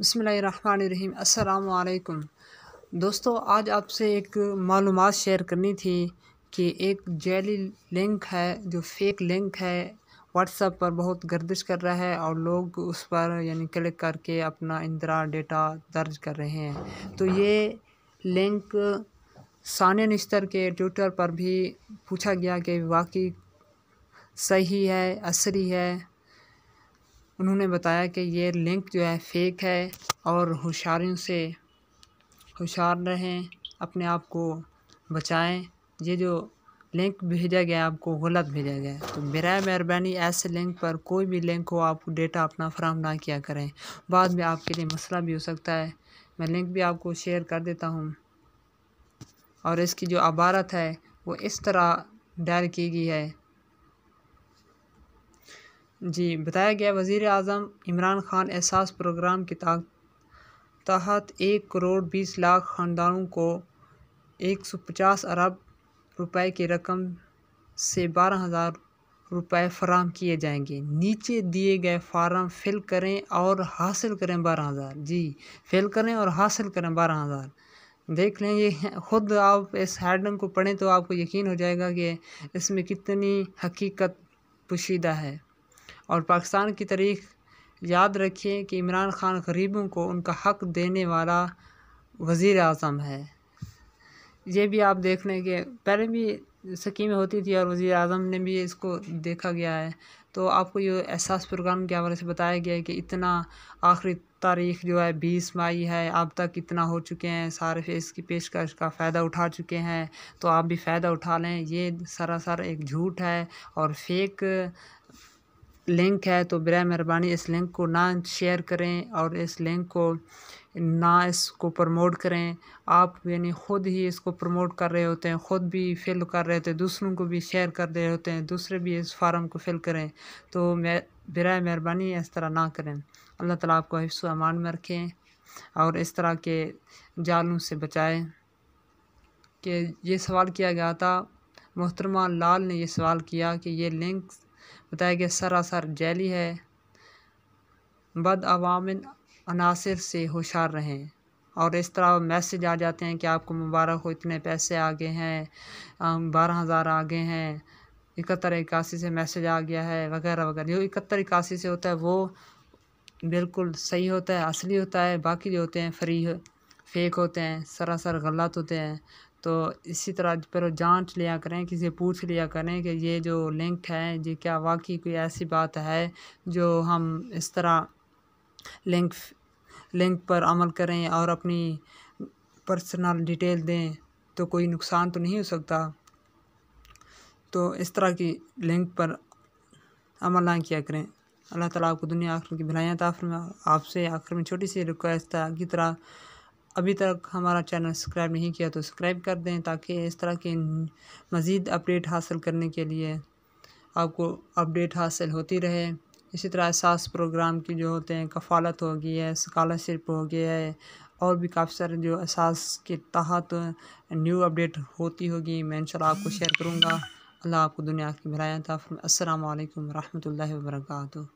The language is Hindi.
बसमीम अल्लाम दोस्तों, आज आपसे एक मालूम शेयर करनी थी कि एक जैली लिंक है, जो फेक लिंक है व्हाट्सएप पर बहुत गर्दिश कर रहा है और लोग उस पर यानी क्लिक करके अपना इंदिरा डेटा दर्ज कर रहे हैं। तो ये लिंक सानिया निश्तर के ट्विटर पर भी पूछा गया कि वाकई सही है असरी है? उन्होंने बताया कि ये लिंक जो है फेक है और होशियारियों से होशियार रहें, अपने आप को बचाएँ। ये जो लिंक भेजा गया आपको गलत भेजा गया तो मेरा मेहरबानी, ऐसे लिंक पर कोई भी लिंक हो, आप डेटा अपना फ्राहम ना किया करें। बाद में आपके लिए मसला भी हो सकता है। मैं लिंक भी आपको शेयर कर देता हूँ। और इसकी जो अबारत है, वो इस तरह डायल की गई है। जी, बताया गया वज़ी अजम इमरान खान एहसास प्रोग्राम के तहत एक करोड़ बीस लाख ख़ानदानों को एक सौ पचास अरब रुपए की रकम से बारह हज़ार रुपए फराम किए जाएँगे। नीचे दिए गए फार्म फिल करें और हासिल करें बारह हज़ार। जी, फिल करें और हासिल करें बारह हज़ार। देख लें, ये ख़ुद आप इस हेडिंग को पढ़ें तो आपको यकीन हो जाएगा कि इसमें कितनी हकीकत पोशीदा है। और पाकिस्तान की तारीख याद रखिए कि इमरान ख़ान गरीबों को उनका हक़ देने वाला वज़ी अजम है। ये भी आप देख लें कि पहले भी स्कीमें होती थी और वज़ी अजम ने भी इसको देखा गया है। तो आपको ये एहसास प्रोग्राम के हवाले से बताया गया है कि इतना आखिरी तारीख जो है बीस मई है, अब तक इतना हो चुके हैं, सारे फेस की पेशकश का फ़ायदा उठा चुके हैं। तो आप भी फ़ायदा उठा लें, ये सरासर एक झूठ है और फेक लिंक है तो बर मेहरबानी इस लिंक को ना शेयर करें और इस लिंक को ना इसको प्रमोट करें। आप यानी ख़ुद ही इसको प्रमोट कर रहे होते हैं, ख़ुद भी फिल कर रहे होते हैं, दूसरों को भी शेयर कर रहे होते हैं, दूसरे भी इस फार्म को फिल करें। तो मैं बर मेहरबानी इस तरह ना करें। अल्लाह ताला आपको हिफ्स अमान में रखें और इस तरह के जालों से बचाएँ। कि ये सवाल किया गया था, मोहतरमा लाल ने यह सवाल किया कि ये लिंक बताया गया सरासर जैली है। बद अवामिन अनासर से होशियार रहें। और इस तरह मैसेज आ जाते हैं कि आपको मुबारक हो, इतने पैसे आ गए हैं बारह हज़ार आ गए हैं, इकहत्तर इक्यासी से मैसेज आ गया है, वगैरह वगैरह। जो इकहत्तर इक्यासी से होता है, वो बिल्कुल सही होता है, असली होता है, बाकी जो होते हैं, फ्री फेक होते हैं, सरासर गलत होते हैं। तो इसी तरह पर जाँच लिया करें, किसी से पूछ लिया करें कि ये जो लिंक है, ये क्या वाकई कोई ऐसी बात है जो हम इस तरह लिंक लिंक पर अमल करें और अपनी पर्सनल डिटेल दें तो कोई नुकसान तो नहीं हो सकता? तो इस तरह की लिंक पर अमल ना किया करें। अल्लाह ताला आपको दुनिया आखिर की भलाइयाँ ताफर में आपसे आखिर में छोटी सी रिक्वेस्ट है, की तरह अभी तक हमारा चैनल सब्सक्राइब नहीं किया तो सब्सक्राइब कर दें ताकि इस तरह के मज़ीद अपडेट हासिल करने के लिए आपको अपडेट हासिल होती रहे। इसी तरह एहसास प्रोग्राम की जो होते हैं, कफ़ालत हो गई है, स्कॉलरशिप हो गया है, और भी काफ़ी सारे जो एहसास के तहत न्यू अपडेट होती होगी, मैं इंशाल्लाह आपको शेयर करूँगा। अल्लाह आपको दुनिया की भलाया था अस्सलाम वालेकुम रहमतुल्लाहि व